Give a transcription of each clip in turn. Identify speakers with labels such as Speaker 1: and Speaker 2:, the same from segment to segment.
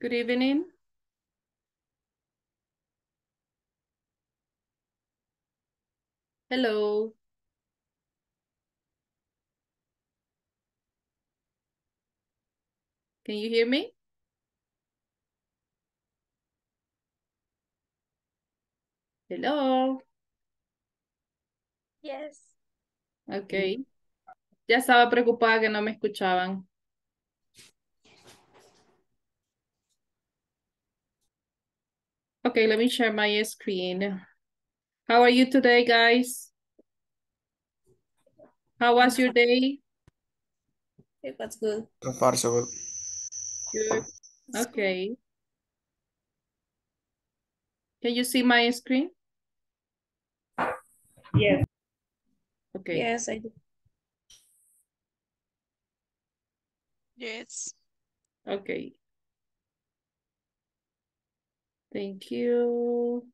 Speaker 1: Good evening. Hello. Can you hear me? Hello.
Speaker 2: Yes.
Speaker 1: Ok. Ya estaba preocupada que no me escuchaban. Okay, let me share my screen. How are you today, guys? How was your day?
Speaker 2: It was good.
Speaker 3: So far, so good.
Speaker 1: Good. Okay. Can you see my screen?
Speaker 2: Yes.
Speaker 1: Okay.
Speaker 2: Yes, I do.
Speaker 4: Yes.
Speaker 1: Okay. Thank you.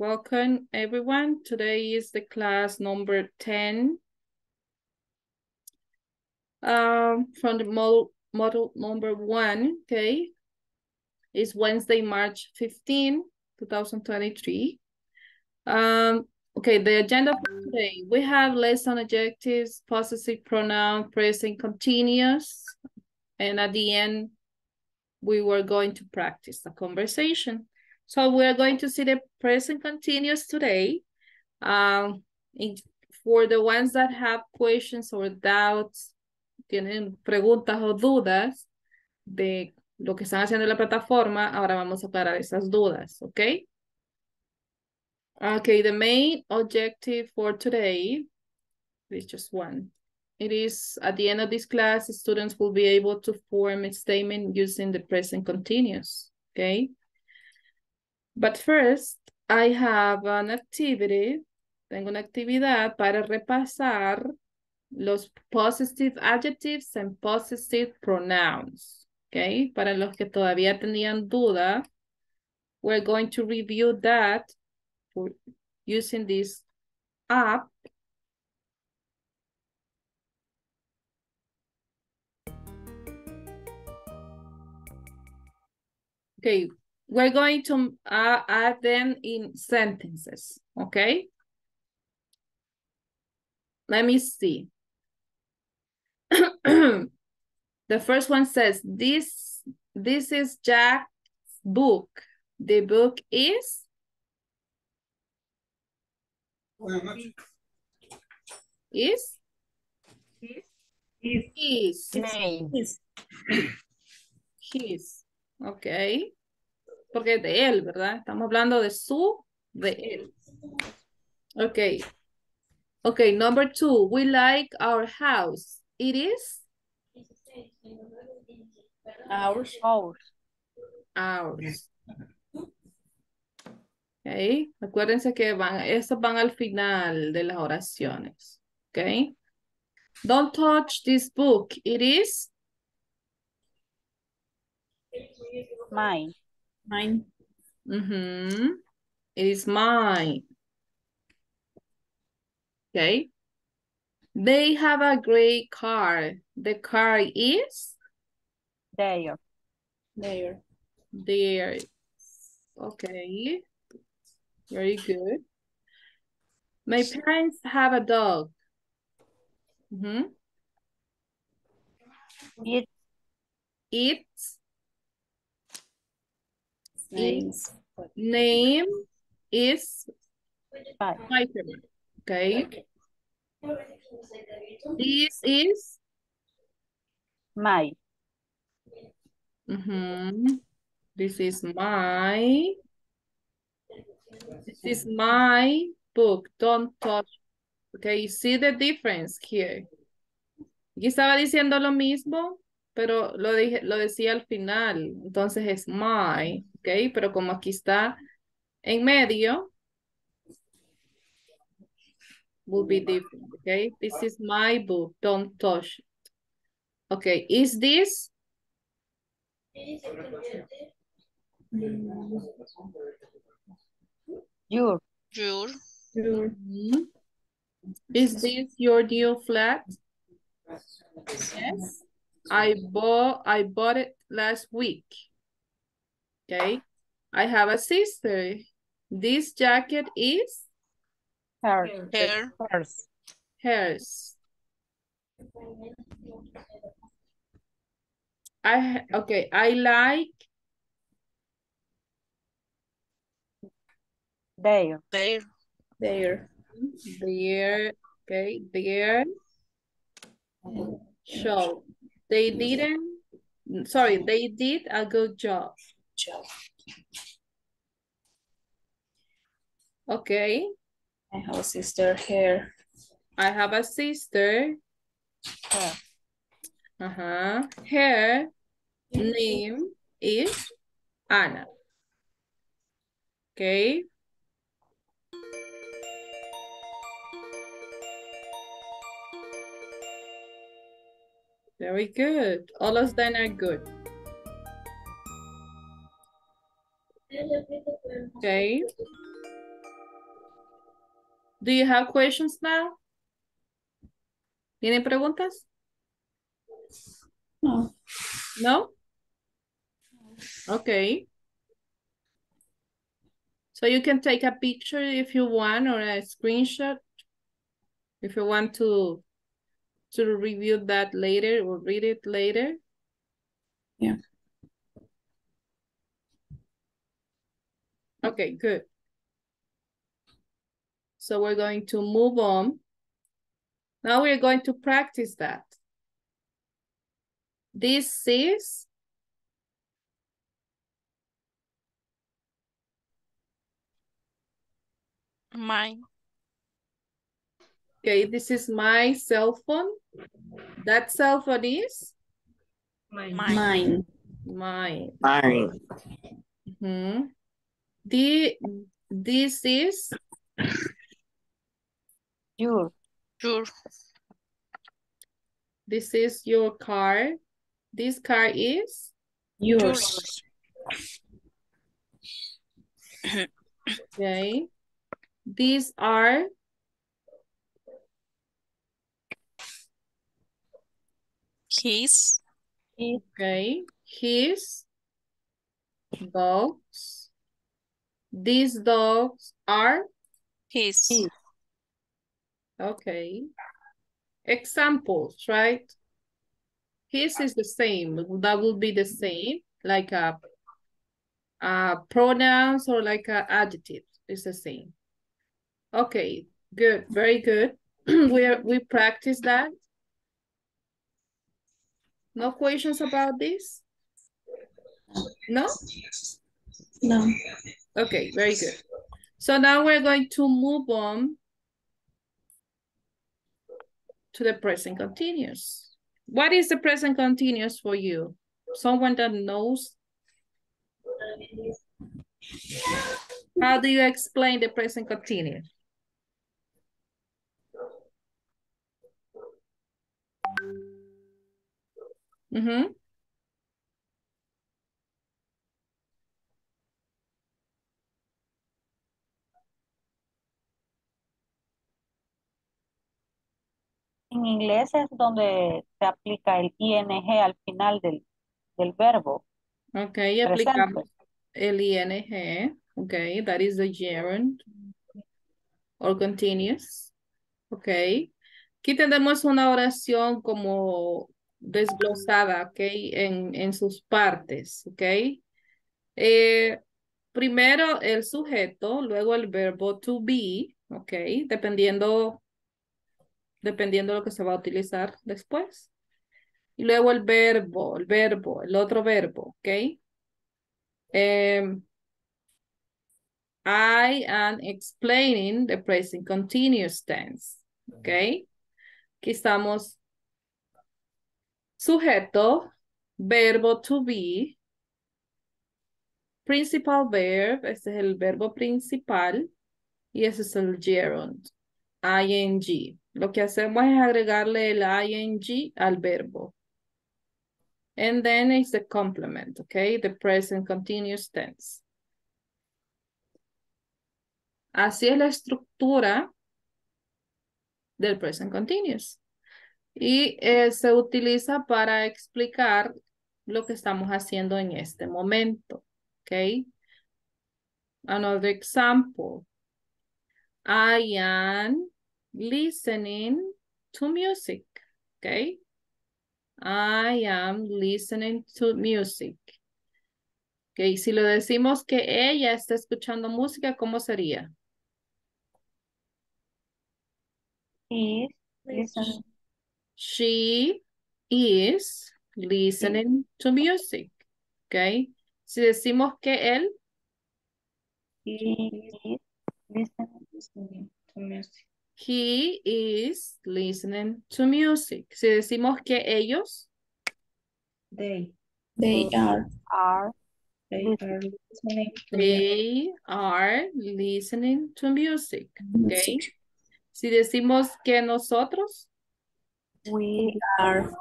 Speaker 1: Welcome, everyone. Today is the class number 10. Um, from the model, model number one, okay? It's Wednesday, March 15, 2023. Um, okay, the agenda for today, we have lesson adjectives, possessive pronoun, present continuous, and at the end, we were going to practice the conversation. So we're going to see the present continuous today. Um, in, for the ones that have questions or doubts, tienen preguntas o dudas de lo que están haciendo en la plataforma, ahora vamos a aclarar esas dudas, ¿ok? Okay, the main objective for today is just one. It is at the end of this class, students will be able to form a statement using the present continuous, okay? But first, I have an activity, tengo una actividad para repasar los possessive adjectives and possessive pronouns, okay? Para los que todavía tenían duda, we're going to review that for using this app. Okay, we're going to uh, add them in sentences, okay? Let me see. the first one says, this, this is Jack's book. The book is? Is? Is. His.
Speaker 4: Name.
Speaker 1: His. Ok. Porque es de él, ¿verdad? Estamos hablando de su, de él. Ok. Ok, number two. We like our house. It is?
Speaker 4: Ours. Ours.
Speaker 1: Ours. Ok. Acuérdense que van, estos van al final de las oraciones. Ok. Don't touch this book. It is?
Speaker 4: Mine.
Speaker 2: Mine.
Speaker 1: Mm-hmm. It is mine. Okay. They have a great car. The car is
Speaker 4: There.
Speaker 2: There.
Speaker 1: there. Okay. Very good. My parents have a dog. Mm-hmm.
Speaker 4: It.
Speaker 1: Its
Speaker 2: Names.
Speaker 1: name is. Spider. Okay. This is
Speaker 4: My.
Speaker 1: Mm-hmm. This is my, this is my book. Don't touch. Okay, you see the difference here. Aquí estaba diciendo lo mismo, pero lo, dije, lo decía al final. Entonces es my, ok, pero como aquí está en medio, will be different, okay? This is my book. Don't touch it. Okay, is this?
Speaker 4: Your.
Speaker 5: Your.
Speaker 1: Mhm. Is this your new flat? Yes. I bought I bought it last week. Okay. I have a sister. This jacket is
Speaker 4: Her.
Speaker 3: Hair.
Speaker 4: Hers.
Speaker 1: hers. I okay, I like
Speaker 4: Their.
Speaker 3: Their.
Speaker 2: Their.
Speaker 1: their okay, their show. They didn't sorry, they did a good job.
Speaker 2: Job.
Speaker 1: Okay.
Speaker 2: I have a sister here.
Speaker 1: I have a sister.
Speaker 4: Her.
Speaker 1: Uh-huh. Her name is Anna. Okay. Very good. All of them are good. Okay. Do you have questions now? ¿Tienen preguntas?
Speaker 2: No.
Speaker 1: No? Okay. So you can take a picture if you want or a screenshot if you want to to review that later or read it later.
Speaker 2: Yeah.
Speaker 1: Okay, good. So we're going to move on. Now we're going to practice that. This is
Speaker 3: Mine.
Speaker 1: Okay, this is my cell phone. That cell phone is
Speaker 3: Mine.
Speaker 2: Mine.
Speaker 1: mine.
Speaker 5: Mine.
Speaker 1: Hmm. The this is
Speaker 4: Your.
Speaker 3: Your.
Speaker 1: this is your car. This car is
Speaker 2: Yours.
Speaker 1: okay. These are
Speaker 3: His.
Speaker 1: okay. His dogs. These dogs are
Speaker 3: His.
Speaker 4: His.
Speaker 1: okay. Examples, right? His is the same. That will be the same, like a, a pronouns or like a adjective. It's the same. Okay, good, very good. we are, we practice that. No questions about this? No?
Speaker 2: No.
Speaker 1: Okay, very good. So now we're going to move on to the present continuous. What is the present continuous for you? Someone that knows? How do you explain the present continuous? Mm-hmm.
Speaker 4: En inglés es donde se aplica el ing al final del, del verbo.
Speaker 1: Ok, aplicamos el ing. Ok, that is the gerund. Or continuous. Ok. Aquí tenemos una oración como desglosada, ok, en, en sus partes, ok. Eh, primero el sujeto, luego el verbo to be, ok, dependiendo, dependiendo de lo que se va a utilizar después. Y luego el verbo, el verbo, el otro verbo, ok. Em, I am explaining the present continuous tense, ok. Aquí estamos sujeto, verbo to be, principal verb, este es el verbo principal, y ese es el gerund, ing. Lo que hacemos es agregarle el ing al verbo. And then it's the complement, okay? The present continuous tense. Así es la estructura del present continuous. Y eh, se utiliza para explicar lo que estamos haciendo en este momento. ¿Ok? Another example. I am listening to music. ¿Ok? I am listening to music. Ok, si lo decimos que ella está escuchando música, ¿cómo sería?
Speaker 4: Is listening.
Speaker 1: She is listening to music. Ok. Si decimos que él,
Speaker 4: He is. Listening
Speaker 2: to music.
Speaker 1: He is listening to music. Si decimos que ellos,
Speaker 2: They.
Speaker 5: They are.
Speaker 4: Are
Speaker 2: They are listening to music.
Speaker 1: they are listening to music. Ok. Si decimos que nosotros,
Speaker 4: we
Speaker 5: Are.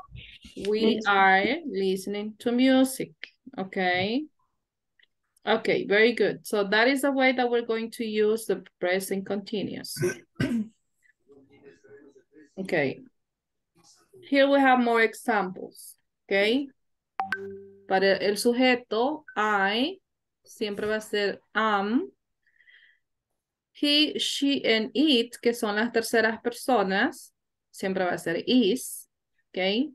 Speaker 1: we are listening to music. Okay. Okay, very good. So that is the way that we're going to use the present continuous. Okay. Here we have more examples. Okay. Para el sujeto, I siempre va a ser am. He, she, and it, que son las terceras personas, siempre va a ser is. Okay.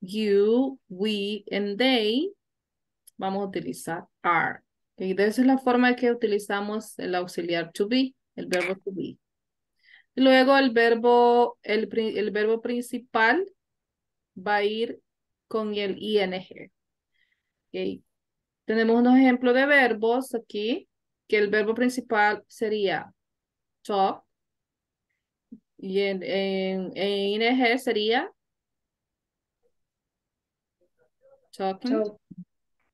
Speaker 1: You, we, and they, vamos a utilizar are. Okay. Esa es la forma que utilizamos el auxiliar to be, el verbo to be. Luego el verbo, el, el verbo principal va a ir con el ing. Ok. Tenemos unos ejemplos de verbos aquí, que el verbo principal sería talk, y en, en, en ing sería talking,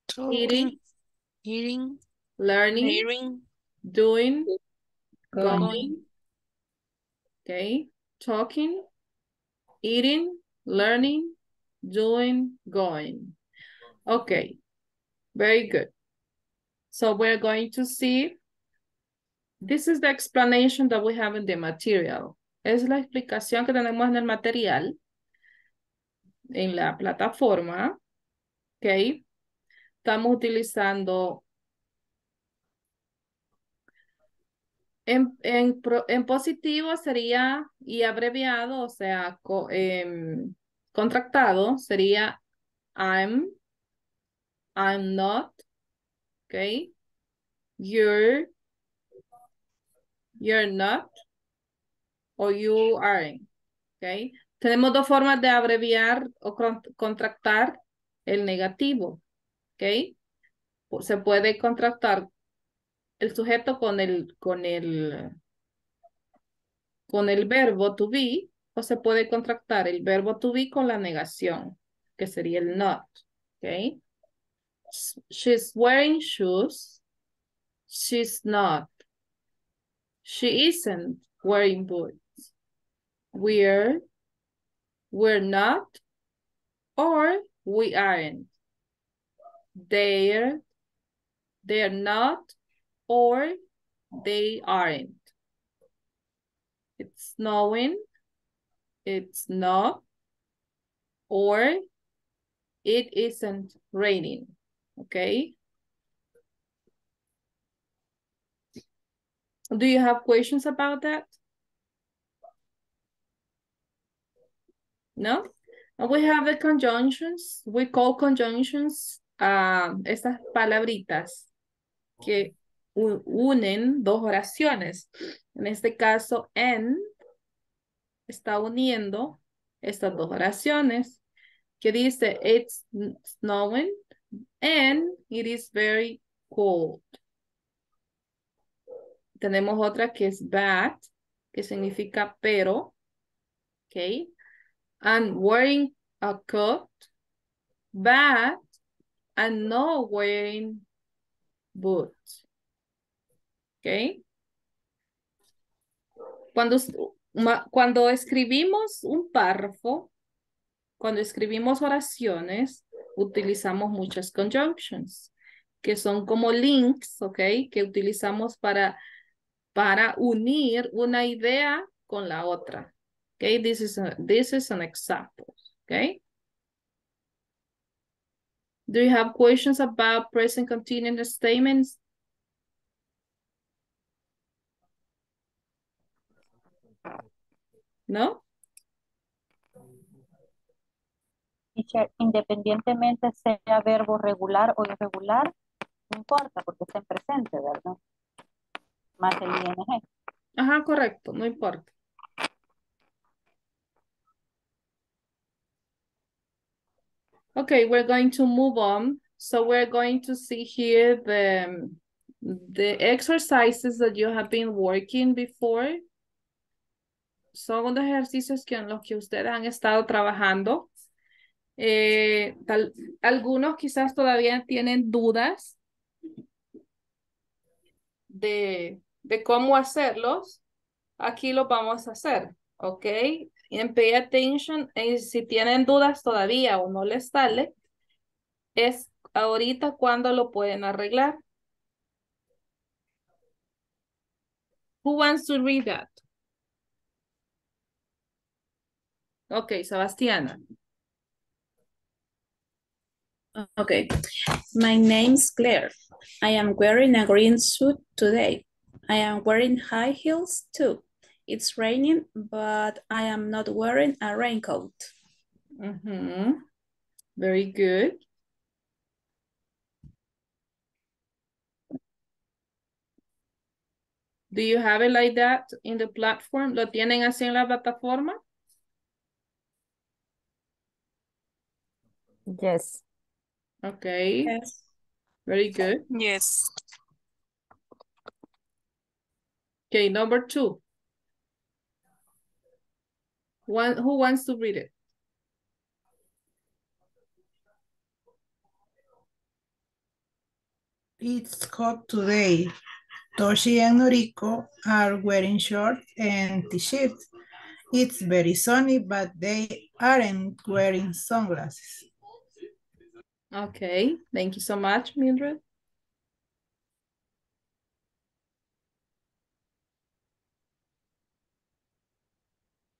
Speaker 2: Talk,
Speaker 1: eating, learning,
Speaker 3: hearing,
Speaker 1: doing,
Speaker 2: going.
Speaker 1: Okay. Talking, eating, learning, doing, going. Okay. Very good. So we're going to see. This is the explanation that we have in the material. Es la explicación que tenemos en el material. En la plataforma. Ok. Estamos utilizando En, en, en positivo sería, y abreviado, o sea, em, contractado, sería I'm, I'm not, okay? You're, you're not, o you aren't, okay? Tenemos dos formas de abreviar o con- contractar el negativo, okay? O Se puede contractar el sujeto con el, con el, con el verbo to be, o se puede contractar el verbo to be con la negación, que sería el not, ¿ok? She's wearing shoes. She's not. She isn't wearing boots. We're, we're not, or we aren't. They're, they're not, or they aren't. It's snowing, it's not, or it isn't raining, okay? Do you have questions about that? No? We have the conjunctions. We call conjunctions uh, estas palabritas que unen dos oraciones. En este caso, en está uniendo estas dos oraciones que dice it's snowing and it is very cold. Tenemos otra que es bad, que significa pero, ¿ok? I'm wearing a coat, but I'm not wearing boots. ¿Ok? Cuando, cuando escribimos un párrafo, cuando escribimos oraciones, utilizamos muchas conjunctions, que son como links, ¿ok? Que utilizamos para, para unir una idea con la otra, Okay, this is this is an example. Okay. Do you have questions about present continuous statements? No?
Speaker 4: Teacher, independientemente sea verbo regular o irregular, no importa porque está en presente, ¿verdad? Más el ing.
Speaker 1: Ajá, correcto, no importa. Okay, we're going to move on. So we're going to see here the, the exercises that you have been working before. Son los ejercicios que en los que ustedes han estado trabajando. Eh, tal, algunos quizás todavía tienen dudas de, de cómo hacerlos. Aquí lo vamos a hacer, ¿ok? And pay attention. Y si tienen dudas todavía o no les sale, es ahorita cuando lo pueden arreglar. Who wants to read that? Okay, Sebastiana.
Speaker 5: Okay, my name's Claire. I am wearing a green suit today. I am wearing high heels too. It's raining, but I am not wearing a raincoat.
Speaker 1: Mm-hmm. Very good. Do you have it like that in the platform? ¿Lo tienen así en la plataforma?
Speaker 6: Yes.
Speaker 1: Okay,
Speaker 5: Yes.
Speaker 1: very good.
Speaker 3: Yes.
Speaker 1: Okay, number two. One, who wants to read it?
Speaker 7: It's hot today. Toshi and Noriko are wearing shorts and t-shirts. It's very sunny, but they aren't wearing sunglasses.
Speaker 1: Okay, thank you so much, Mildred.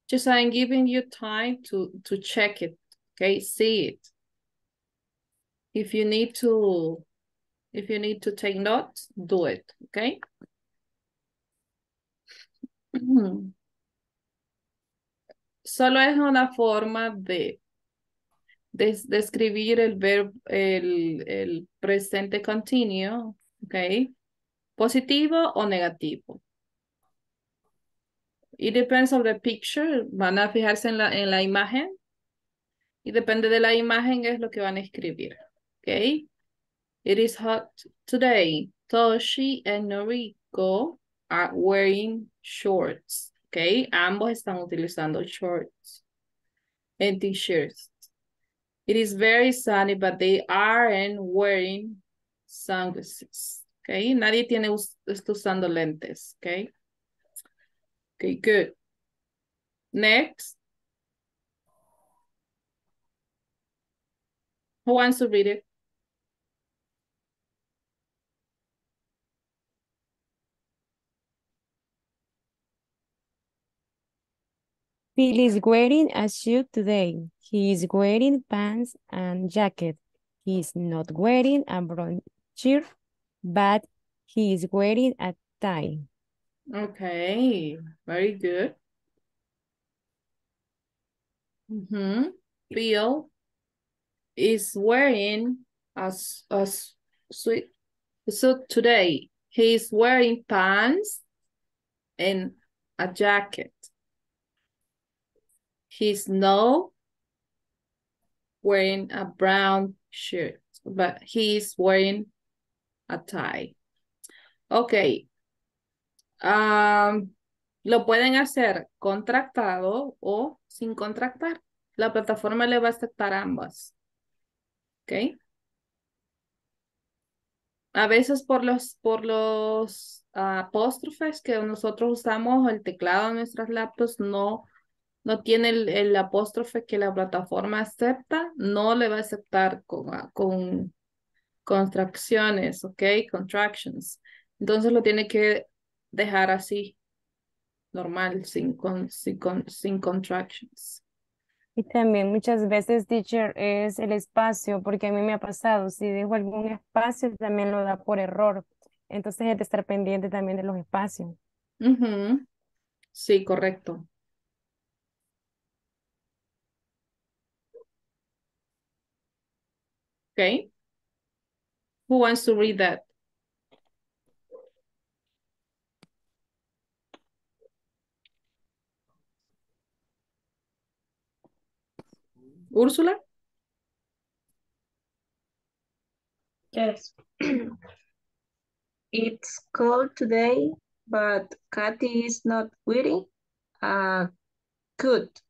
Speaker 1: Just I'm giving you time to, to check it, okay, see it. If you need to, if you need to take notes, do it, okay? Solo es una forma de de, describir el verbo, el, el presente continuo, ¿ok? Positivo o negativo. It depends on the picture. Van a fijarse en la, en la imagen. Y depende de la imagen es lo que van a escribir, ¿ok? It is hot today. Toshi and Noriko are wearing shorts, ¿ok? Ambos están utilizando shorts and t-shirts. It is very sunny, but they aren't wearing sunglasses. Okay, nadie tiene está usando lentes. Okay. Okay, good. Next. Who wants to read it?
Speaker 6: Bill is wearing a suit today. He is wearing pants and jacket. He is not wearing a brown shirt, but he is wearing a tie.
Speaker 1: Okay, very good. Mm -hmm. Bill is wearing a, a suit, suit today. He is wearing pants and a jacket. He's no wearing a brown shirt, but he's wearing a tie. Ok. Um, lo pueden hacer contractado o sin contractar. La plataforma le va a aceptar ambas. Ok. A veces por los, por los apóstrofes que nosotros usamos, el teclado de nuestras laptops no no tiene el, el, apóstrofe que la plataforma acepta, no le va a aceptar con, ah, con contracciones, ¿ok? Contractions. Entonces lo tiene que dejar así. normal, sin, con, sin, con, sin contractions.
Speaker 6: Y también muchas veces, teacher, es el espacio, porque a mí me ha pasado, si dejo algún espacio, también lo da por error. Entonces es de estar pendiente también de los espacios.
Speaker 1: Sí, correcto. Okay. Who wants to read that? Úrsula?
Speaker 2: Yes. It's cold today, but Kathy is not wearing a uh, coat.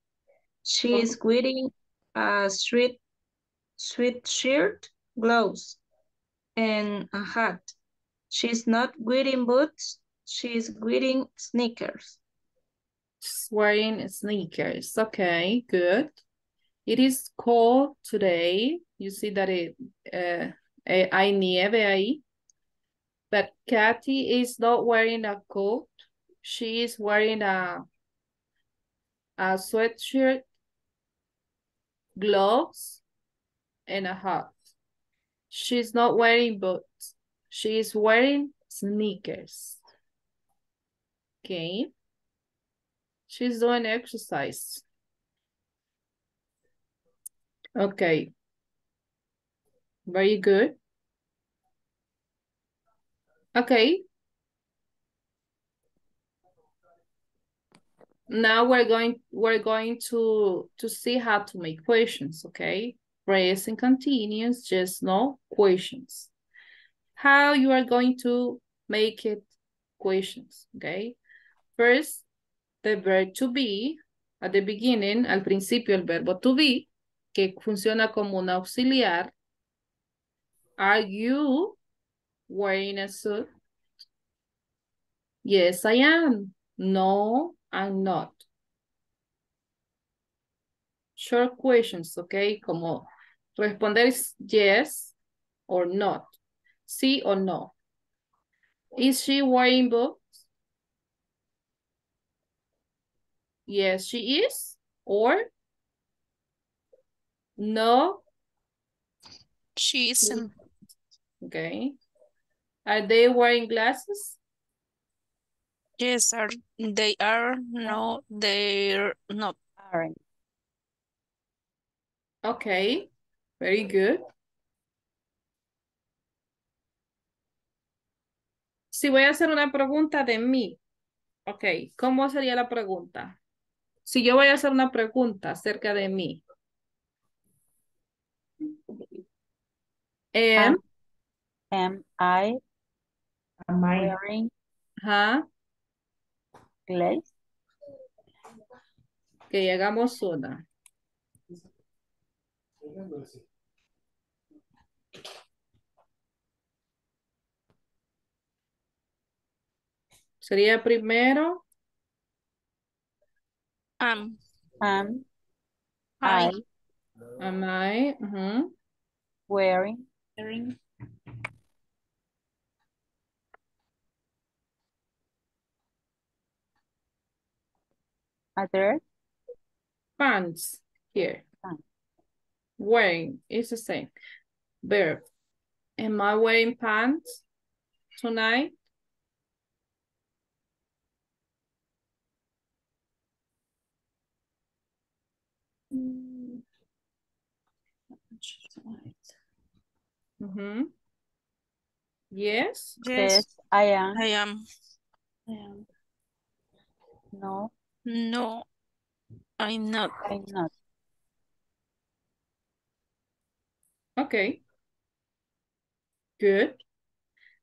Speaker 2: She is wearing a uh, sweat sweatshirt, gloves, and a hat. She's not wearing boots. She's wearing sneakers.
Speaker 1: She's wearing sneakers. Okay, good. It is cold today. You see that it uh, hay nieve ahí. But Kathy is not wearing a coat. She is wearing a a sweatshirt, gloves, and a hat. She's not wearing boots. She is wearing sneakers. Okay. She's doing exercise. Okay. Very good. Okay. Now we're going we're going to to see how to make questions, okay? Present continuous, just no questions. How you are going to make it questions, okay? First, the verb to be, at the beginning, al principio el verbo to be, que funciona como un auxiliar. Are you wearing a suit? Yes, I am. No, I'm not. Short questions, okay? Como responder es yes or not. Sí o no. Is she wearing boots? Yes, she is. Or no,
Speaker 3: She isn't.
Speaker 1: okay. Are they wearing glasses?
Speaker 3: Yes, are they are no, they're not.
Speaker 4: Aren't.
Speaker 1: Okay, very good. Si voy a hacer una pregunta de mí, ok, ¿cómo sería la pregunta? Si yo voy a hacer una pregunta acerca de mí. Am,
Speaker 4: Am I
Speaker 2: Am I
Speaker 4: wearing
Speaker 1: ajá,
Speaker 4: glass?
Speaker 1: que llegamos una. Sería primero,
Speaker 3: Um,
Speaker 4: Am
Speaker 3: I,
Speaker 4: I
Speaker 1: am I, ujú,
Speaker 4: wearing a dress?
Speaker 1: pants here.
Speaker 4: Pants.
Speaker 1: Wearing is the same. Verb. Am I wearing pants tonight? Mhm. Yes.
Speaker 3: yes,
Speaker 4: I am.
Speaker 3: I am.
Speaker 4: No,
Speaker 3: No, I'm not.
Speaker 4: I'm not.
Speaker 1: Okay. Good.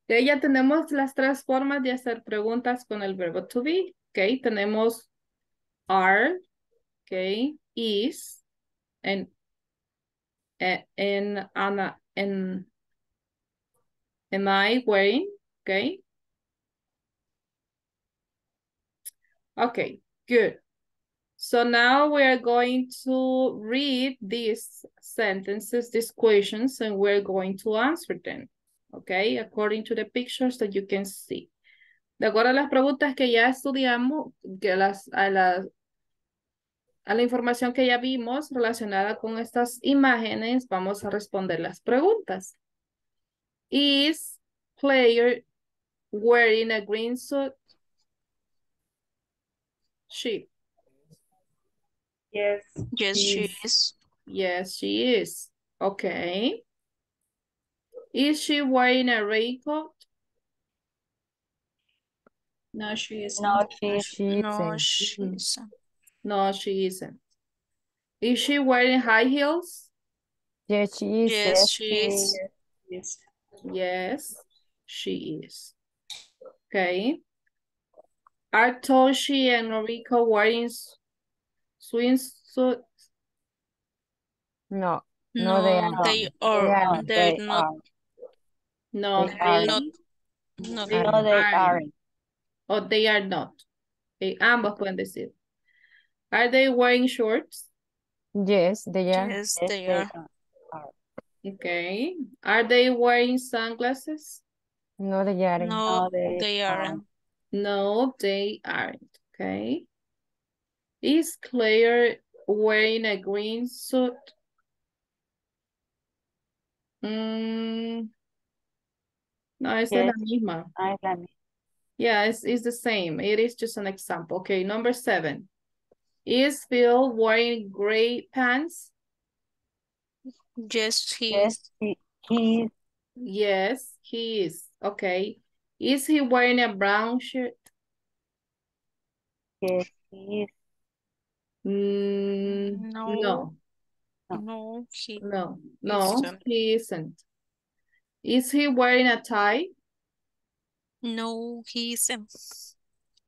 Speaker 1: De ya tenemos las tres formas de hacer preguntas con el verbo to be. Okay, tenemos are, okay, is, and eh, en Ana, en am I wearing, okay? Okay, good. So now we are going to read these sentences, these questions, and we're going to answer them, okay? According to the pictures that you can see. De acuerdo a las preguntas que ya estudiamos, que las, a, la, a la información que ya vimos relacionada con estas imágenes, vamos a responder las preguntas. Is player wearing a green suit? She.
Speaker 2: Yes.
Speaker 3: Yes, she is.
Speaker 1: Yes, she is. Okay. Is she wearing a raincoat?
Speaker 5: No, she is
Speaker 4: No,
Speaker 5: not.
Speaker 4: she
Speaker 6: She
Speaker 3: No, she isn't.
Speaker 1: No, she isn't. Is she wearing high heels?
Speaker 6: Yes, she is.
Speaker 3: Yes, she is.
Speaker 5: Yes.
Speaker 1: Yes, she is. Okay. Are Toshi and Noriko wearing swimsuits?
Speaker 6: No, no, they
Speaker 3: No,
Speaker 6: are.
Speaker 3: they are.
Speaker 6: are.
Speaker 3: They're
Speaker 4: they
Speaker 3: not.
Speaker 4: are.
Speaker 1: No,
Speaker 6: They
Speaker 1: they,
Speaker 6: are
Speaker 3: Not. Not.
Speaker 1: they
Speaker 4: No, they
Speaker 1: aren't.
Speaker 4: aren't.
Speaker 1: O they are not. Okay, ambos pueden decir. Are they wearing shorts?
Speaker 6: Yes, they are.
Speaker 3: Yes,
Speaker 4: Yes,
Speaker 3: they
Speaker 4: they
Speaker 3: are.
Speaker 4: are.
Speaker 1: Okay. Are they wearing sunglasses?
Speaker 6: No, they aren't.
Speaker 3: No,
Speaker 4: No, they
Speaker 3: they aren't.
Speaker 1: No, they aren't. Okay. Is Claire wearing a green suit? Mm, no, esa es la
Speaker 4: Yes.
Speaker 1: misma.
Speaker 4: Ah, es la misma.
Speaker 1: Yeah, it's, it's the same. It is just an example. Okay, number seven. Is Phil wearing gray pants?
Speaker 3: Yes, he
Speaker 4: Yes,
Speaker 3: is.
Speaker 4: he, he is.
Speaker 1: Yes, he is. Okay. Is he wearing a brown shirt?
Speaker 4: Yes, he is.
Speaker 1: Mm,
Speaker 3: No.
Speaker 1: no,
Speaker 3: No, he
Speaker 1: no, no,
Speaker 3: Isn't.
Speaker 1: he isn't. Is he wearing a tie?
Speaker 3: no, he isn't.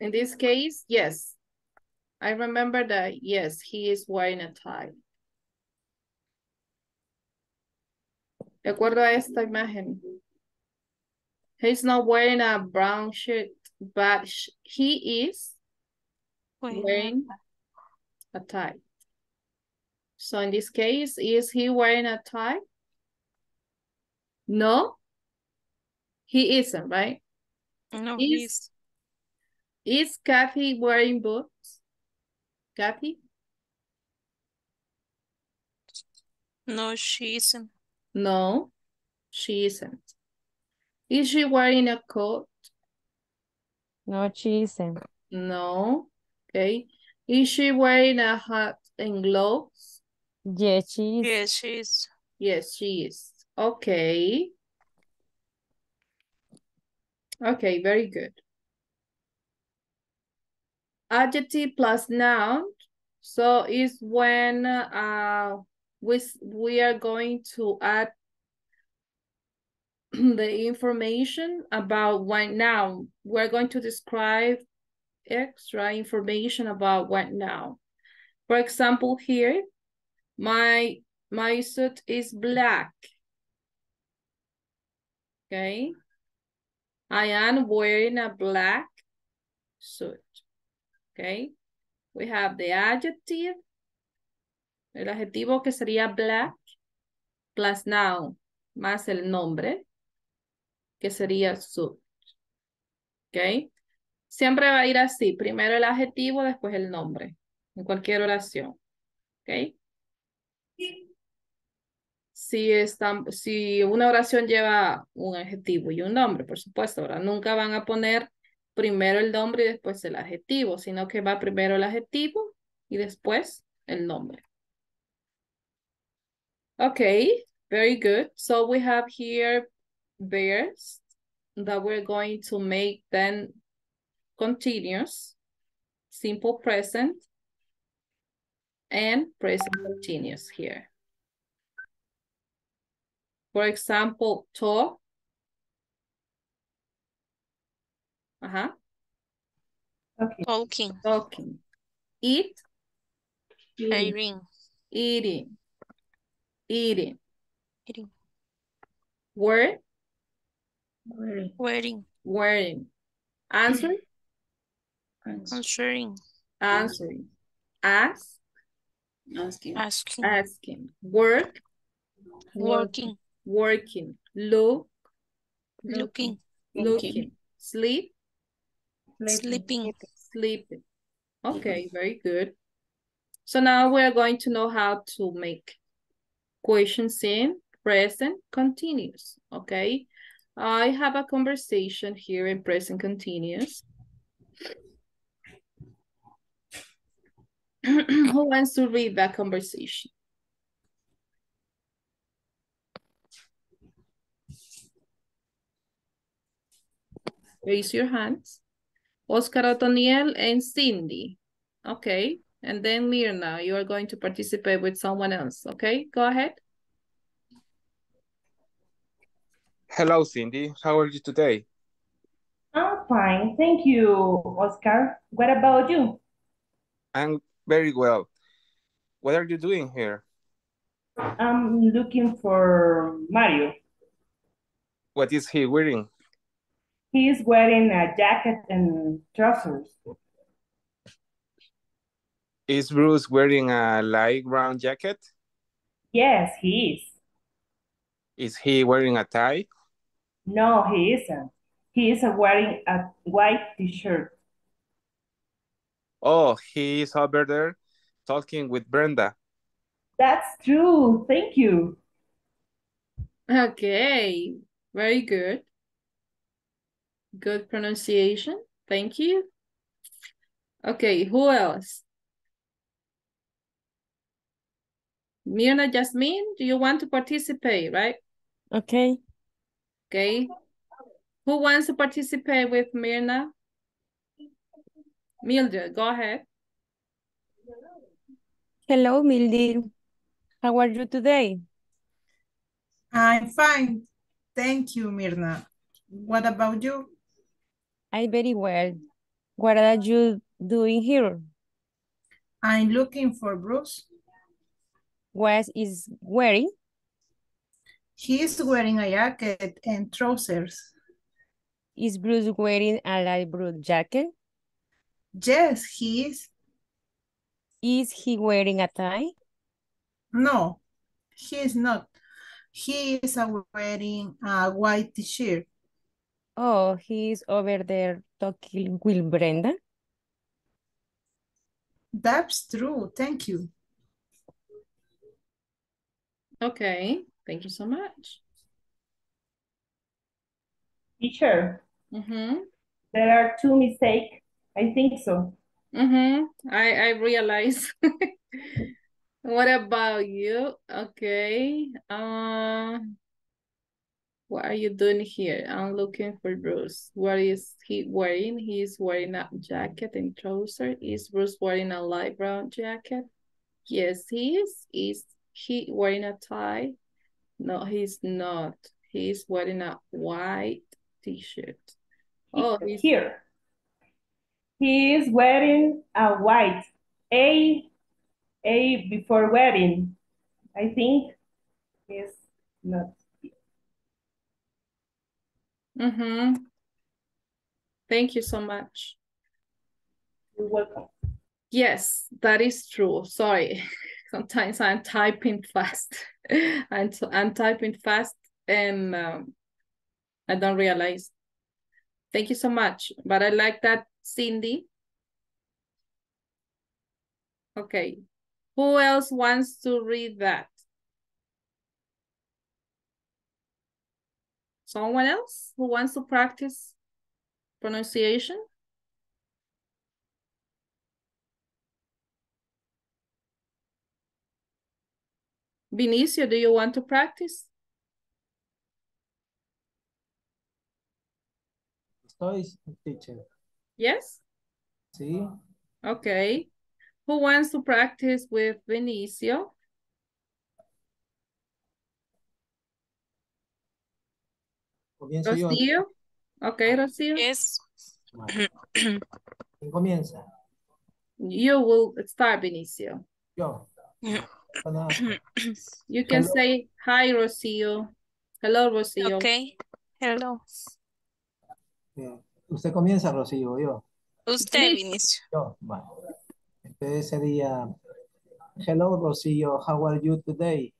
Speaker 1: In this case, yes. I remember that, yes, he is wearing a tie. De acuerdo a esta imagen. He's not wearing a brown shirt, but he is wearing a tie. So in this case, is he wearing a tie? No, he isn't, right?
Speaker 3: no,
Speaker 1: Is
Speaker 3: he's
Speaker 1: is Kathy wearing boots? Kathy?
Speaker 3: no, she isn't.
Speaker 1: No, she isn't. Is she wearing a coat?
Speaker 6: No, she isn't.
Speaker 1: No. Okay. Is she wearing a hat and gloves?
Speaker 6: Yes, she is.
Speaker 3: Yes, she is.
Speaker 1: Yes, she is. Okay. Okay, very good. Adjective plus noun. So is when uh we we are going to add the information about what noun. We're going to describe extra information about what noun. For example, here, my my suit is black. Okay. I am wearing a black suit. Okay. We have the adjective, el adjetivo que sería black, plus noun, más el nombre, que sería suit. Ok. Siempre va a ir así, primero el adjetivo, después el nombre, en cualquier oración. Ok. Si, están, si una oración lleva un adjetivo y un nombre, por supuesto, ahora nunca van a poner primero el nombre y después el adjetivo, sino que va primero el adjetivo y después el nombre. Okay, very good. So we have here bears that we're going to make then continuous, simple present, and present continuous here. For example, talk. Uh-huh.
Speaker 3: Talking,
Speaker 1: Talking. Eat.
Speaker 3: Irene,
Speaker 1: Eating. Eating.
Speaker 3: Eating.
Speaker 1: Wear.
Speaker 7: Wearing.
Speaker 3: wearing,
Speaker 1: Wearing. Answer.
Speaker 3: answering,
Speaker 1: Answering. Ask.
Speaker 5: Asking.
Speaker 3: asking,
Speaker 1: Asking. Work.
Speaker 3: working,
Speaker 1: Working. Look.
Speaker 3: looking,
Speaker 1: Looking. Sleep.
Speaker 3: Sleeping.
Speaker 1: Sleeping. Okay, very good. So now we're going to know how to make questions in present continuous, okay? I have a conversation here in present continuous. Who wants to read that conversation? Raise your hands. Oscar Otoniel and Cindy. Okay. And then Mirna, you are going to participate with someone else. Okay, go ahead.
Speaker 8: Hello, Cindy. How are you today?
Speaker 2: I'm fine, thank you, Oscar. What about you?
Speaker 8: I'm very well. What are you doing here?
Speaker 2: I'm looking for Mario.
Speaker 8: What is he wearing?
Speaker 2: He is wearing a jacket and trousers.
Speaker 8: Is Bruce wearing a light brown jacket?
Speaker 2: Yes, he is.
Speaker 8: Is he wearing a tie?
Speaker 2: No, he isn't. He is wearing a white t-shirt.
Speaker 8: Oh, he is over there talking with Brenda.
Speaker 2: That's true. Thank you.
Speaker 1: Okay, very good. Good pronunciation. Thank you. Okay, who else? Mirna Jasmine, do you want to participate, right?
Speaker 6: Okay.
Speaker 1: Okay. Who wants to participate with Mirna? Mildred, go ahead.
Speaker 6: Hello, Mildred. How are you today?
Speaker 7: I'm fine. Thank you, Mirna. What about you?
Speaker 6: I'm very well. What are you doing here?
Speaker 7: I'm looking for Bruce.
Speaker 6: What is wearing?
Speaker 7: He's wearing a jacket and trousers.
Speaker 6: Is Bruce wearing a light blue jacket?
Speaker 7: Yes, he is.
Speaker 6: Is he wearing a tie?
Speaker 7: No, he is not. He is wearing a white t-shirt.
Speaker 6: Oh, he's over there talking with Brenda.
Speaker 7: That's true. Thank you.
Speaker 1: Okay, thank you so much.
Speaker 2: Teacher,
Speaker 1: Mm-hmm.
Speaker 2: there are two mistakes. I think so.
Speaker 1: Mm-hmm. I, I realize. What about you? Okay. Uh, what are you doing here? I'm looking for Bruce. What is he wearing? He's wearing a jacket and trousers. Is Bruce wearing a light brown jacket? Yes, he is. Is he wearing a tie? No, he's not. He's wearing a white t-shirt. Oh, he's
Speaker 2: Here. He is wearing a white. A, A before wearing. I think is not.
Speaker 1: Mm-hmm. Thank you so much.
Speaker 2: You're welcome.
Speaker 1: Yes, that is true. Sorry. Sometimes I'm typing fast. I'm, t- I'm typing fast and um, I don't realize. Thank you so much. But I like that, Cindy. Okay. Who else wants to read that? Someone else who wants to practice pronunciation? Vinicio, do you want to practice?
Speaker 9: Estoy, teacher.
Speaker 1: Yes?
Speaker 9: Sí.
Speaker 1: Okay. Who wants to practice with Vinicio?
Speaker 9: Comienzo yo.
Speaker 1: Okay, Rocío.
Speaker 3: Yes.
Speaker 9: Vale. ¿Quién comienza?
Speaker 1: You will start, Vinicio.
Speaker 9: Yo. Nada.
Speaker 1: You can
Speaker 9: Hello.
Speaker 1: say, hi, Rocío. Hello, Rocío.
Speaker 3: Okay. Hello.
Speaker 9: Eh, Usted comienza, Rocío, yo.
Speaker 3: Usted,
Speaker 1: Please.
Speaker 3: Vinicio.
Speaker 9: Yo, vale. Entonces sería, hello, Rocío, how are you today?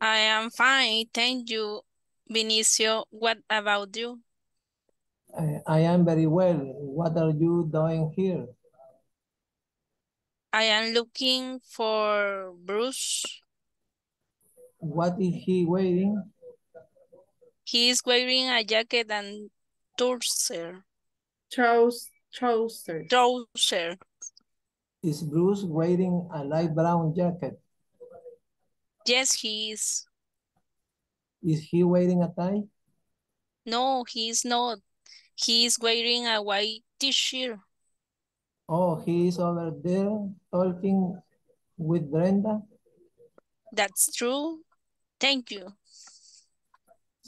Speaker 3: I am fine, thank you, Vinicio. What about you?
Speaker 9: Eh, I am very well. What are you doing here?
Speaker 3: I am looking for Bruce.
Speaker 9: What is he wearing?
Speaker 3: He is wearing a jacket and trouser.
Speaker 1: Trous trouser.
Speaker 3: Trouser.
Speaker 9: Is Bruce wearing a light brown jacket?
Speaker 3: Yes, he is.
Speaker 9: Is he wearing a tie?
Speaker 3: No, he is not. He is wearing a white t-shirt.
Speaker 9: Oh, he is over there talking with Brenda.
Speaker 3: That's true. Thank you.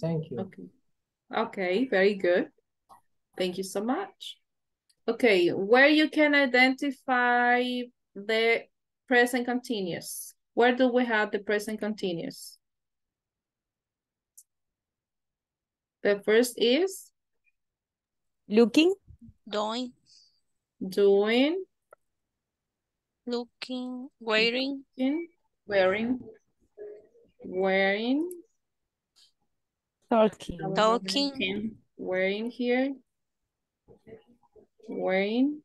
Speaker 9: Thank you.
Speaker 1: Okay. Okay, very good. Thank you so much. Okay, where you can identify the present continuous. Where do we have the present continuous? The first is?
Speaker 6: Looking,
Speaker 3: Doing,
Speaker 1: doing,
Speaker 3: looking, wearing,
Speaker 1: in, wearing, wearing,
Speaker 6: talking,
Speaker 3: talking,
Speaker 1: wearing here, wearing,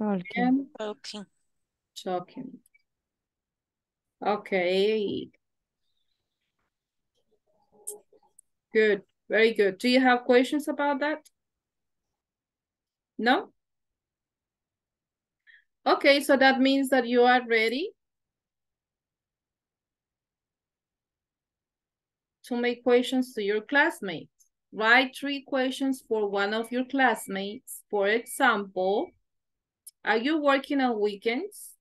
Speaker 6: talking.
Speaker 1: and
Speaker 3: talking.
Speaker 1: talking. Okay. Good, very good. Do you have questions about that? No? Okay, so that means that you are ready to make questions to your classmates. Write three questions for one of your classmates. For example, are you working on weekends?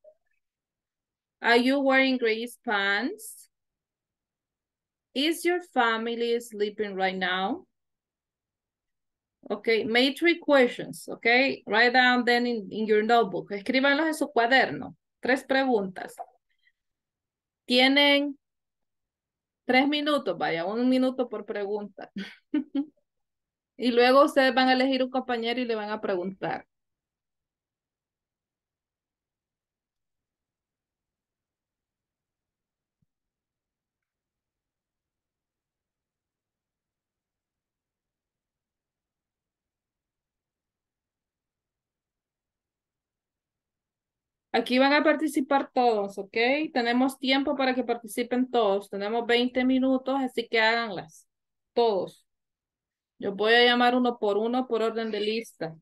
Speaker 1: Are you wearing gray pants? Is your family sleeping right now? Okay, make three questions, okay? Write down then in, in your notebook. Escríbanlos en su cuaderno. Tres preguntas. Tienen tres minutos, vaya, un minuto por pregunta. y luego ustedes van a elegir un compañero y le van a preguntar. Aquí van a participar todos, ¿ok? Tenemos tiempo para que participen todos. Tenemos 20 minutos, así que háganlas. Todos. Yo voy a llamar uno por uno por orden de lista.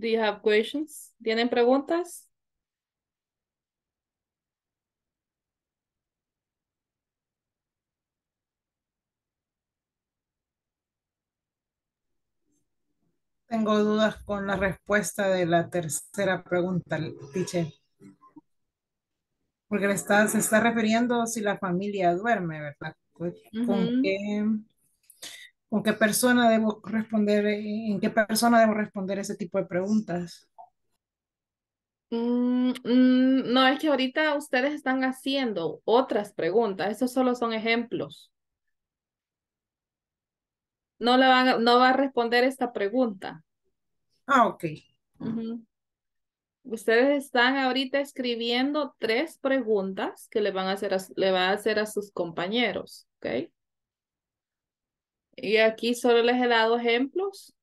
Speaker 1: Do you have questions? ¿Tienen preguntas?
Speaker 7: Tengo dudas con la respuesta de la tercera pregunta, teacher. Porque le está, se está refiriendo si la familia duerme, ¿verdad? ¿Con,
Speaker 1: Ujú.
Speaker 7: qué, con qué persona debo responder, en qué persona debo responder ese tipo de preguntas?
Speaker 1: Mm, mm, no, es que ahorita ustedes están haciendo otras preguntas. Esos solo son ejemplos. No van a- no va a responder esta pregunta.
Speaker 7: Ah, ok.
Speaker 1: Ustedes están ahorita escribiendo tres preguntas que le van a hacer a, le van a hacer a sus compañeros, ¿ok? Y aquí solo les he dado ejemplos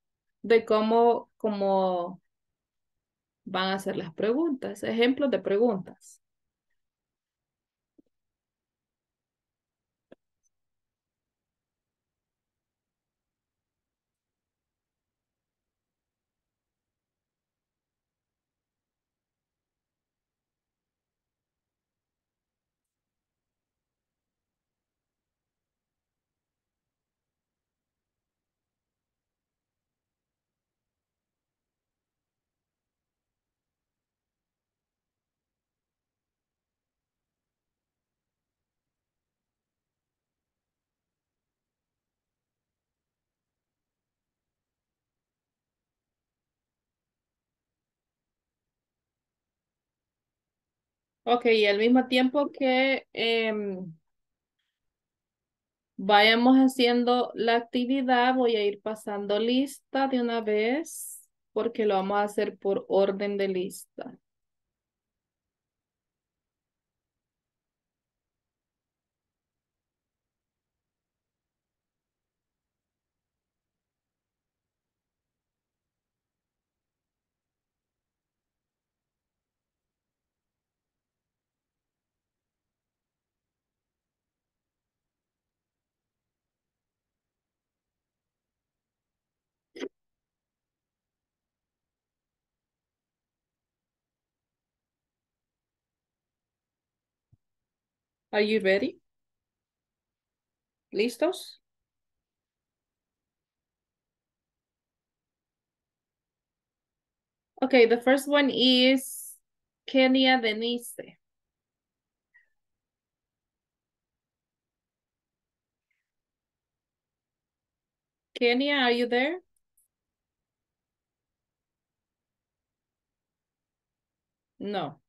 Speaker 1: de cómo, cómo van a hacer las preguntas, ejemplos de preguntas. Ok, y al mismo tiempo que em, vayamos haciendo la actividad, voy a ir pasando lista de una vez porque lo vamos a hacer por orden de lista. Are you ready? ¿Listos? Okay, the first one is Kenia Denise. Kenya, are you there? No.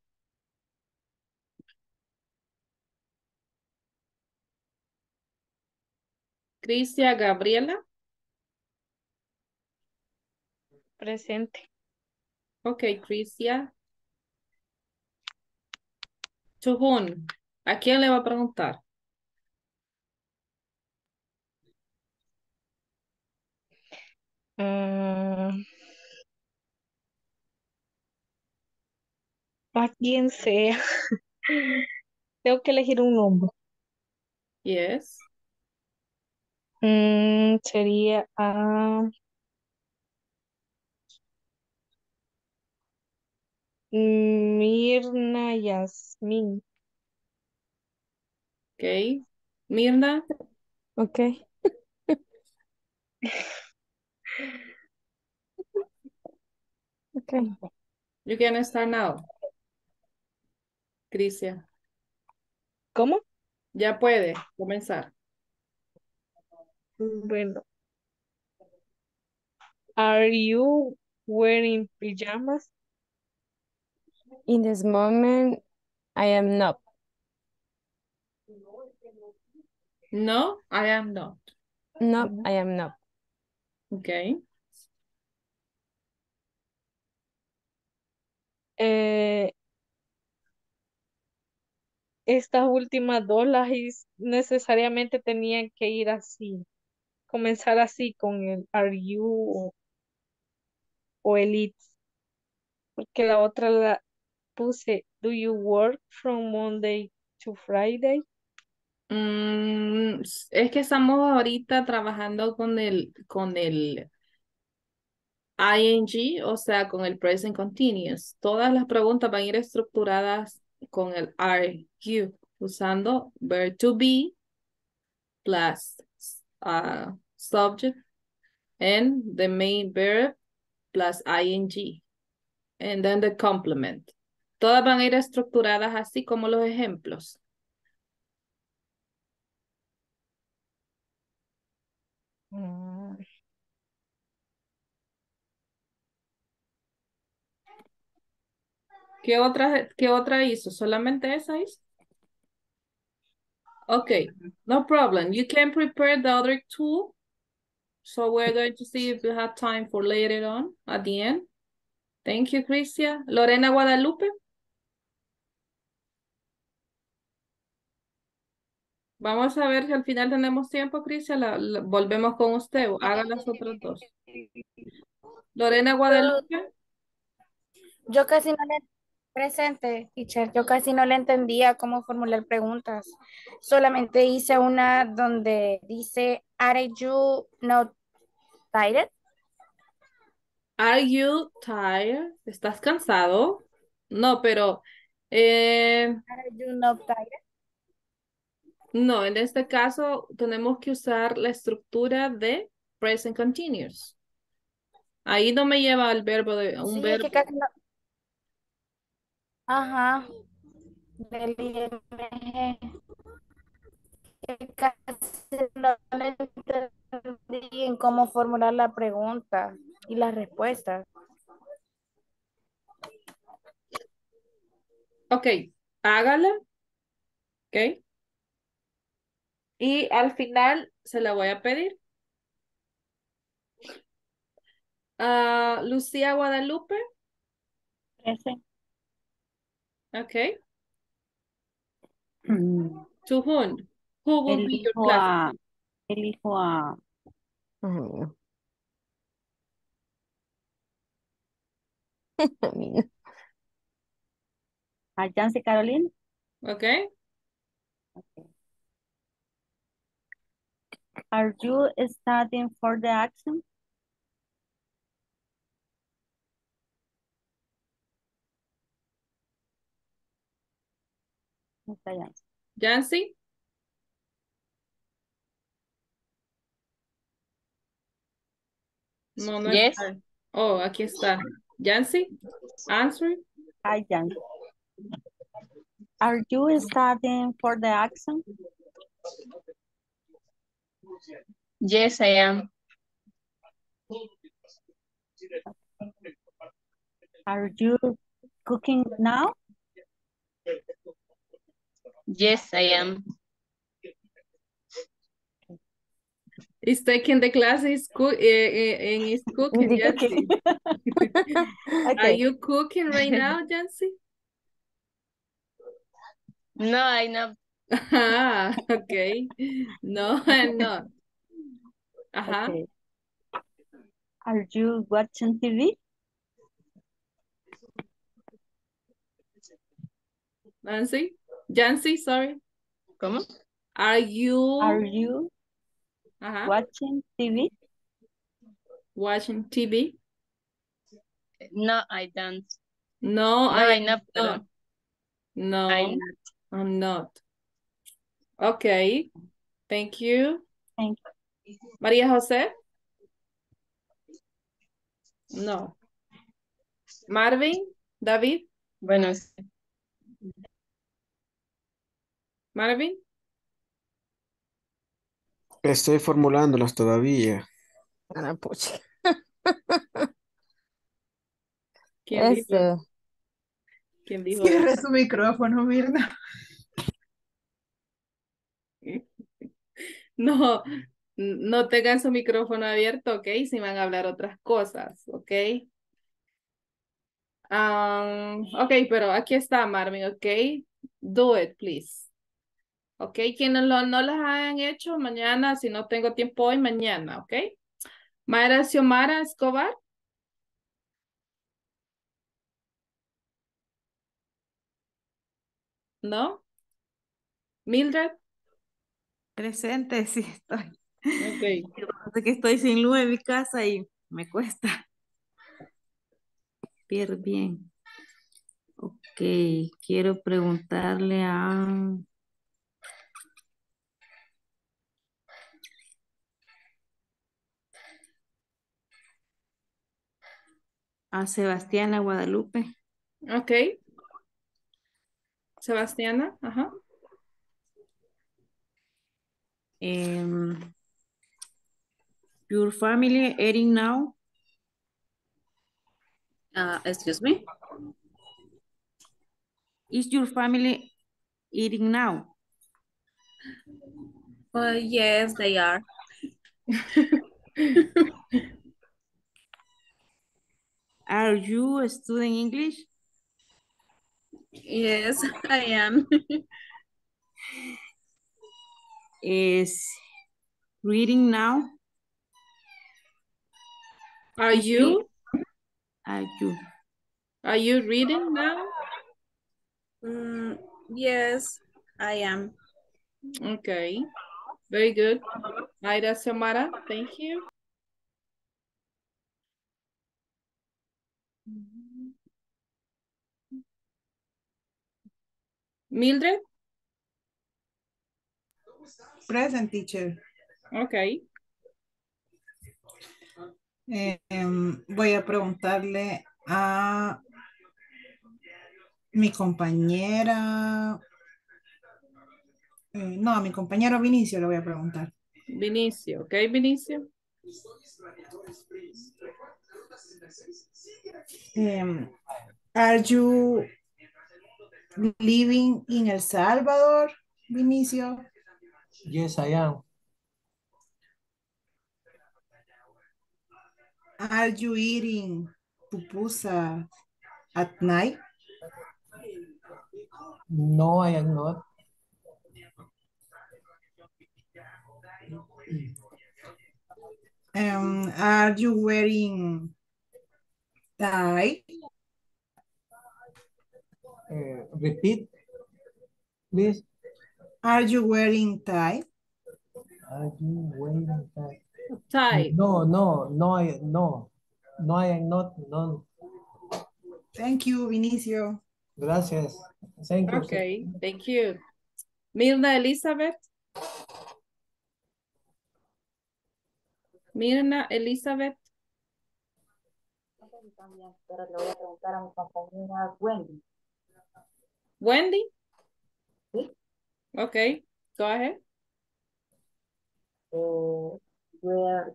Speaker 1: Cristian Gabriela.
Speaker 10: Presente.
Speaker 1: Ok, Cristian. Chujun, ¿a quién le va a preguntar?
Speaker 10: Mm. a quien sea. Tengo que elegir un nombre.
Speaker 1: Yes.
Speaker 10: Mm, sería a Mirna Yasmin.
Speaker 1: Ok. Mirna.
Speaker 6: Ok. Okay.
Speaker 1: You can start now. Cristian.
Speaker 10: ¿Cómo?
Speaker 1: Ya puede comenzar.
Speaker 10: Bueno. Are you wearing pajamas?
Speaker 6: In this moment, I am not.
Speaker 1: No, I am not.
Speaker 6: No, I am not.
Speaker 1: Okay.
Speaker 10: Eh, estas últimas dos las is- necesariamente tenían que ir así. Comenzar así con el are you o, el it's. Porque la otra la puse do you work from Monday to Friday?
Speaker 1: Mm, es que estamos ahorita trabajando con el, con el ing, o sea, con el present continuous. Todas las preguntas van a ir estructuradas con el are you, usando verb to be plus uh, subject and the main verb plus ing. And then the complement. Todas van a ir estructuradas así como los ejemplos. ¿Qué otra, qué otra hizo? ¿Solamente esa hizo? Okay, no problem. You can prepare the other two. So we're going to see if you have time for later on at the end. Thank you, Crisia. Lorena Guadalupe. Vamos a ver si al final tenemos tiempo, Crisia. La, la- volvemos con usted. Haga las otras dos. Lorena Guadalupe.
Speaker 11: Yo casi no le presente, teacher, yo casi no le entendía cómo formular preguntas. Solamente hice una donde dice, are you not tired?
Speaker 1: Are you tired? ¿Estás cansado? No, pero eh,
Speaker 11: Are you not tired?
Speaker 1: no, en este caso tenemos que usar la estructura de present continuous. Ahí no me lleva al verbo de un
Speaker 11: Sí, es
Speaker 1: verbo.
Speaker 11: que casi no. Ajá. Del. Que casi no entendí en cómo formular la pregunta y las respuestas.
Speaker 1: Ok, hágala. Ok. Y al final se la voy a pedir. Ah, Lucía Guadalupe.
Speaker 4: Present.
Speaker 1: Ok.
Speaker 4: Mm,
Speaker 1: To whom? Who will be your
Speaker 4: Elijo
Speaker 1: class?
Speaker 4: a, elijo a,
Speaker 6: Ay. A mí no.
Speaker 4: a Yancy Caroline.
Speaker 1: Ok.
Speaker 4: Are you studying for the action? Está.
Speaker 1: Yancy. No, no
Speaker 3: Yes.
Speaker 1: está. Oh, aquí está. Yancy, answer.
Speaker 4: Hi, Jancy. Are you studying for the action?
Speaker 3: Yes, I am.
Speaker 4: Are you cooking now?
Speaker 3: Yes, I am.
Speaker 1: Is taking the class is cook eh, eh, and is cooking,
Speaker 4: The
Speaker 1: Yancy.
Speaker 4: cooking.
Speaker 1: Are you cooking right now, Yancy?
Speaker 3: No, I not.
Speaker 1: Ah, okay. No, I'm not. Ajá.
Speaker 4: Okay. Are you watching TV?
Speaker 1: Nancy? Yancy, sorry.
Speaker 3: ¿Cómo?
Speaker 1: Are you
Speaker 4: Are you
Speaker 1: ajá,
Speaker 4: watching TV?
Speaker 1: watching TV?
Speaker 3: No, I don't.
Speaker 1: No,
Speaker 3: No,
Speaker 1: I
Speaker 3: I not.
Speaker 1: not. No,
Speaker 3: I'm not.
Speaker 1: I'm not. Okay. Thank you.
Speaker 4: Thank you.
Speaker 1: María José? No. Marvin? David?
Speaker 3: Bueno,
Speaker 1: Marvin?
Speaker 12: Estoy formulándolas todavía.
Speaker 6: Ah, pucha.
Speaker 1: ¿Quién dijo?
Speaker 6: Eso.
Speaker 1: ¿Quién dijo
Speaker 7: Cierra
Speaker 1: eso?
Speaker 7: su micrófono, Mirna.
Speaker 1: No, no tengan su micrófono abierto, ¿ok? Si van a hablar otras cosas, ¿ok? Um, ok, pero aquí está Marvin, ¿ok? Do it, please. ¿Ok? Quienes lo- no las hayan hecho, mañana, si no tengo tiempo hoy, mañana, ¿ok? Mayra Xiomara Escobar. ¿No? Mildred.
Speaker 13: Presente, sí estoy.
Speaker 1: Ok.
Speaker 13: Que estoy sin luz en mi casa y me cuesta ver bien. Ok, quiero preguntarle a... A Sebastiana Guadalupe.
Speaker 1: Ok. Sebastiana, ajá.
Speaker 13: Em, your family eating now? Uh, excuse me? Is your family eating now?
Speaker 5: Uh, yes, they are.
Speaker 13: Are you studying English?
Speaker 5: Yes, I am.
Speaker 13: Is reading now?
Speaker 1: Are you?
Speaker 13: Are you?
Speaker 1: Are you reading now?
Speaker 5: Mm, yes, I am.
Speaker 1: Okay. Very good. Aida Samara, thank you. Mildred?
Speaker 7: Present teacher.
Speaker 1: Okay.
Speaker 7: Eh, em, voy a preguntarle a mi compañera. eh, no, a mi compañero Vinicio le voy a preguntar.
Speaker 1: Vinicio, ok, Vinicio.
Speaker 7: Em, are you living in El Salvador, Vinicio?
Speaker 9: Yes, I am.
Speaker 7: Are you eating pupusa at night?
Speaker 9: No, I am not.
Speaker 7: Um, are you wearing tie?
Speaker 9: Uh, repeat, please.
Speaker 7: Are you wearing tie?
Speaker 9: Are you wearing that?
Speaker 1: Tie.
Speaker 9: No, no, no, I, no. No, I am not. No.
Speaker 7: Thank you, Vinicio.
Speaker 9: Gracias. Thank you.
Speaker 1: Okay, thank you. Mirna Elizabeth. Mirna Elizabeth.
Speaker 4: Pero le voy a preguntar a mi compañera Wendy.
Speaker 1: Wendy? Okay, go ahead.
Speaker 4: Eh, where,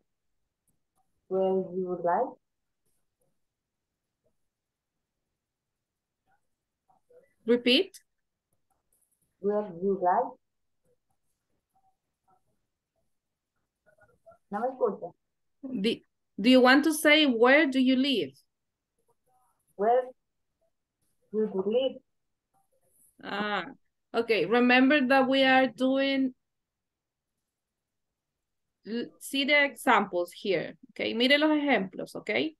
Speaker 4: where you would like?
Speaker 1: Repeat.
Speaker 4: Where you like? No me escucha.
Speaker 1: Do, do you want to say where do you live?
Speaker 4: Where do you live?
Speaker 1: Ah, okay. Remember that we are doing, see the examples here, okay? Mire los ejemplos, okay?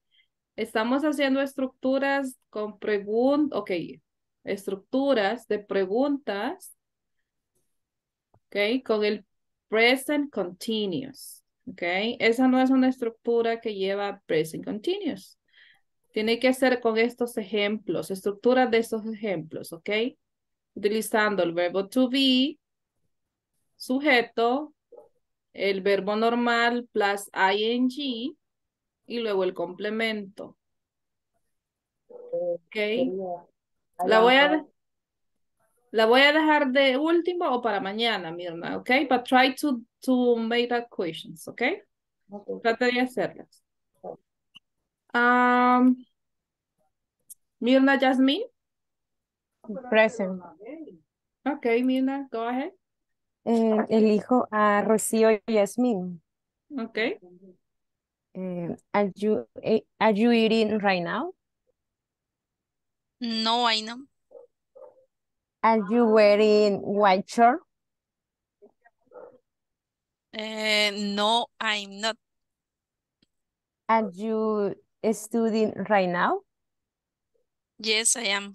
Speaker 1: Estamos haciendo estructuras con preguntas, ok, estructuras de preguntas, ok, con el present continuous, ok? Esa no es una estructura que lleva present continuous. Tiene que ser con estos ejemplos, estructuras de estos ejemplos, ok? Utilizando el verbo to be, sujeto, el verbo normal plus ing y luego el complemento. Ok. La voy a, la voy a dejar de último o para mañana, Mirna, ok? But try to, to make that questions, ok? Trata de hacerlas. Um, Mirna Jasmine.
Speaker 6: Present.
Speaker 1: Ok, Mina, go ahead.
Speaker 6: Eh, elijo a Rocío y Yasmín.
Speaker 1: Ok.
Speaker 6: Eh, are you are you eating right now?
Speaker 3: No, I know.
Speaker 6: Are you wearing white shirt?
Speaker 3: Uh, no, I'm not.
Speaker 6: Are you studying right now?
Speaker 3: Yes, I am.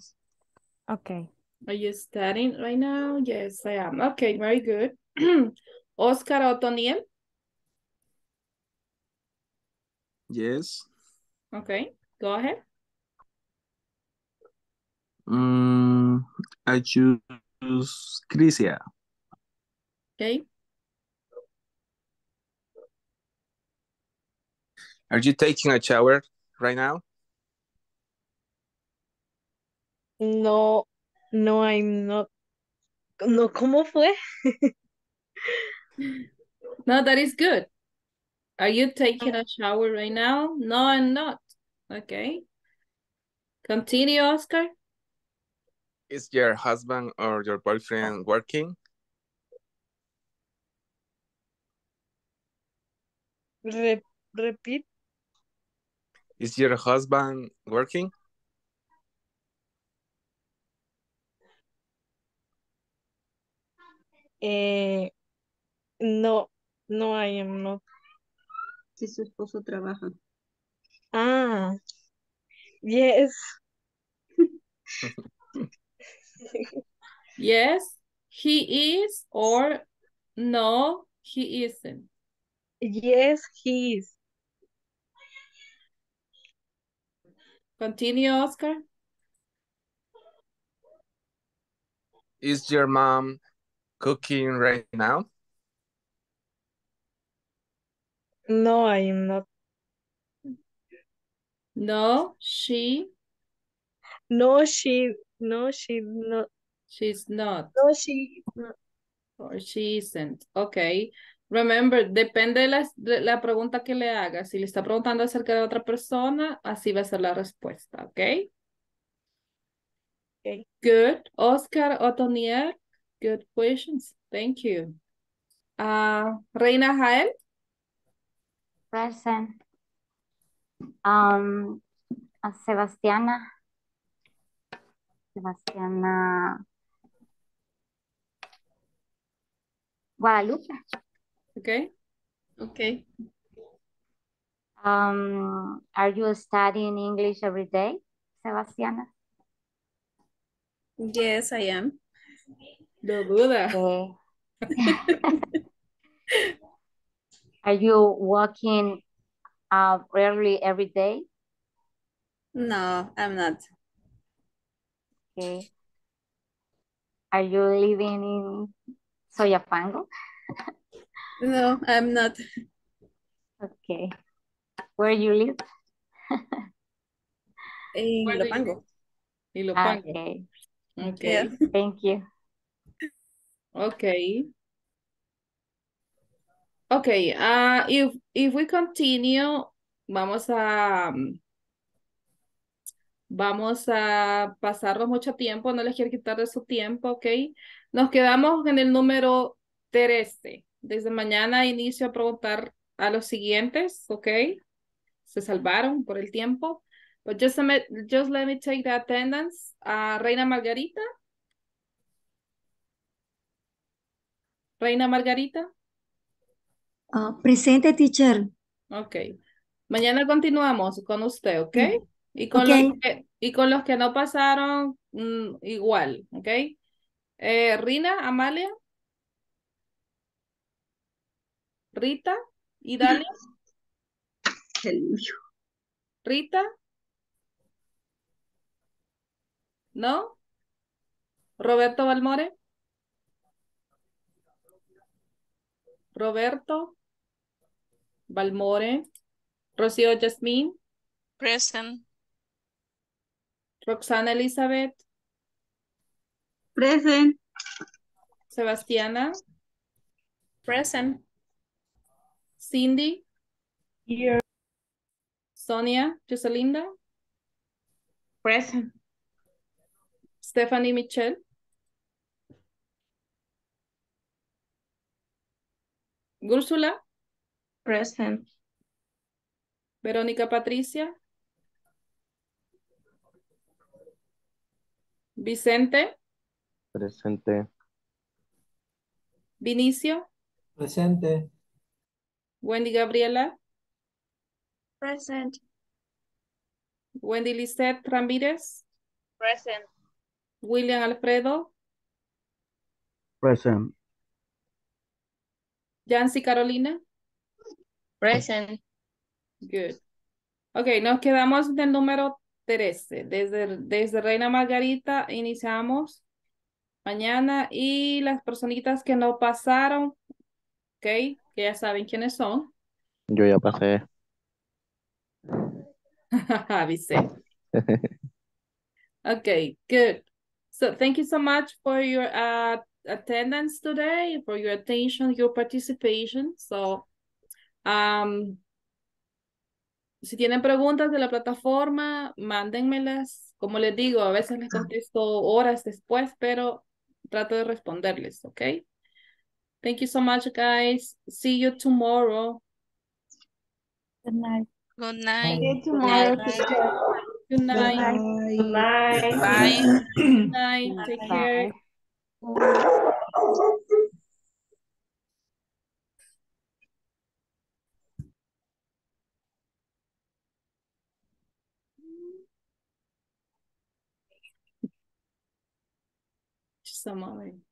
Speaker 6: Okay.
Speaker 1: Are you studying right now? Yes, I am. Okay, very good. Oscar Otoniel.
Speaker 8: Yes.
Speaker 1: Okay, go ahead.
Speaker 8: Mm, I choose Crisia.
Speaker 1: Okay.
Speaker 8: Are you taking a shower right now?
Speaker 10: No, no, I'm not. No, ¿cómo fue?
Speaker 1: No, that is good. Are you taking a ah. shower right now? No, I'm not. Okay. Continue, Oscar.
Speaker 8: Is your husband or your boyfriend working?
Speaker 10: Re- repeat.
Speaker 8: Is your husband working?
Speaker 10: Eh, no, no, I am not.
Speaker 13: Si su esposo trabaja.
Speaker 10: Ah, yes.
Speaker 1: Yes, he is or no, he isn't.
Speaker 10: Yes, he is.
Speaker 1: Continue, Oscar.
Speaker 8: Is your mom cooking right now?
Speaker 10: No, I am not.
Speaker 1: No, she,
Speaker 10: No, she, no, she, no,
Speaker 1: she's not.
Speaker 10: no, she, no.
Speaker 1: Or she isn't. Ok. Remember, depende de la, de la pregunta que le haga. Si le está preguntando acerca de otra persona, así va a ser la respuesta. Ok.
Speaker 10: Okay.
Speaker 1: Good. Oscar Otonier. Good questions. Thank you. Ah, Reina Jael.
Speaker 4: Present. Um, Sebastiana. Sebastiana. Guadalupe.
Speaker 1: Okay.
Speaker 5: Okay.
Speaker 4: Um, are you studying English every day, Sebastiana?
Speaker 5: Yes, I am.
Speaker 1: No duda.
Speaker 4: Okay. Are you walking uh, rarely every day?
Speaker 5: No, I'm not.
Speaker 4: Okay. Are you living in Soyapango?
Speaker 5: No, I'm not.
Speaker 4: Okay. Where you live?
Speaker 5: In
Speaker 1: Where do
Speaker 5: Lopango.
Speaker 1: Ilopango.
Speaker 4: Okay.
Speaker 1: Okay.
Speaker 5: Yeah.
Speaker 4: Thank you.
Speaker 1: Okay. Okay, uh, if, if we continue, vamos a, um, vamos a pasarnos mucho tiempo, no les quiero quitar de su tiempo, ok. Nos quedamos en el número 13. Desde mañana inicio a preguntar a los siguientes, ok. Se salvaron por el tiempo. But just, just let me take the attendance. a Reina Margarita. Reina Margarita.
Speaker 13: Ah, presente, teacher.
Speaker 1: Ok. Mañana continuamos con usted, ¿ok? Y con
Speaker 13: Ok.
Speaker 1: los que, y con los que no pasaron, mm, igual, ¿ok? Eh, Rina, Amalia, Rita, Idalia, Rita, ¿no? Roberto Balmore, Roberto Balmore, Rocío Yasmín,
Speaker 3: Present.
Speaker 1: Roxana Elizabeth,
Speaker 13: Present.
Speaker 1: Sebastiana,
Speaker 5: Present.
Speaker 1: Cindy,
Speaker 2: Here.
Speaker 1: Sonia, Joselinda,
Speaker 2: Present.
Speaker 1: Stephanie Michelle, Úrsula,
Speaker 2: Present.
Speaker 1: Verónica Patricia, Vicente,
Speaker 14: Presente.
Speaker 1: Vinicio,
Speaker 9: Presente.
Speaker 1: Wendy Gabriela,
Speaker 5: Present.
Speaker 1: Wendy Lisette Ramírez,
Speaker 11: Present.
Speaker 1: William Alfredo,
Speaker 14: Present.
Speaker 1: Yancy Carolina.
Speaker 11: Present.
Speaker 1: Good. Ok, nos quedamos del número 13. Desde, desde Reina Margarita iniciamos mañana y las personitas que no pasaron, ok, que ya saben quiénes son.
Speaker 14: Yo ya pasé.
Speaker 1: Vicente. Okay, good. So thank you so much for your uh, attendance today, for your attention, your participation. So, um, si tienen preguntas de la plataforma, mándenmelas. Como les digo, a veces les contesto horas después, pero trato de responderles, okay? Thank you so much, guys. See you tomorrow.
Speaker 4: Good night.
Speaker 3: Good night.
Speaker 11: Tomorrow, teacher.
Speaker 1: Good night.
Speaker 2: Good night.
Speaker 3: Bye.
Speaker 1: Good night. Take care. Just a moment.